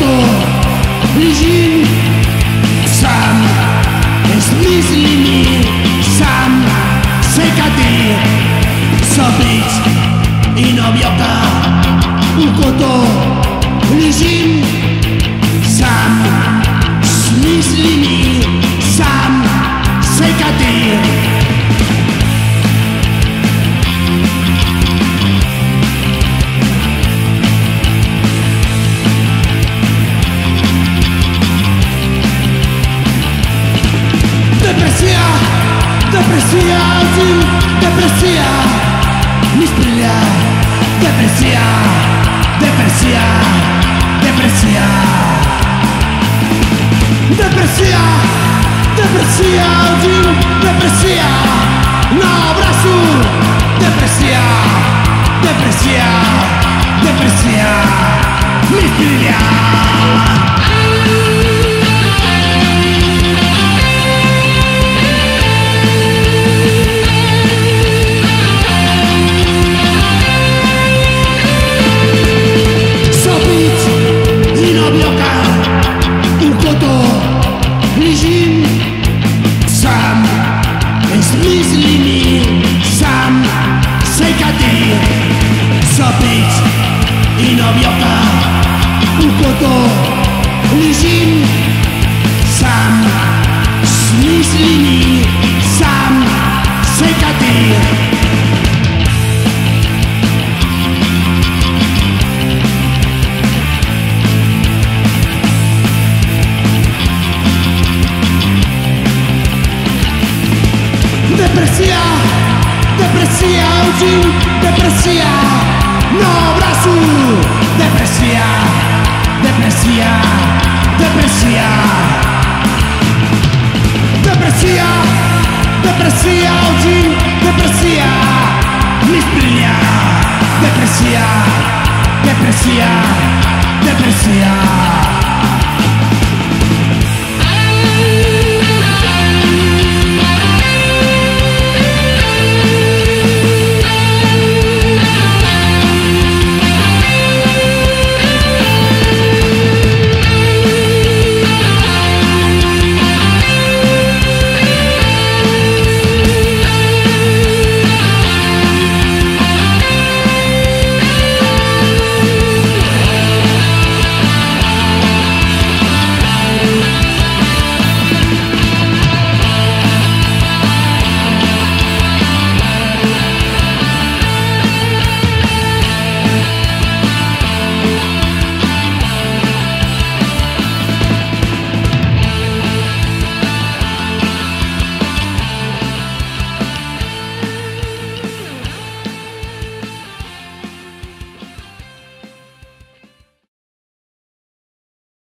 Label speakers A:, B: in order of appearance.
A: кто ближин сам с мыслями сам секаты собрить и на объекта у кого ближин сам deprecia, deprecia, deprecia. Deprecia, deprecia, deprecia, na obrazu, deprecia, deprecia, deprecia. Misty. I nowioka Ukoto Blizin Sam Z myślimi Sam Sekady Depresja, depresja, udził, depresja Na obrazu Depresja, depresja, depresja Depresja, udził, depresja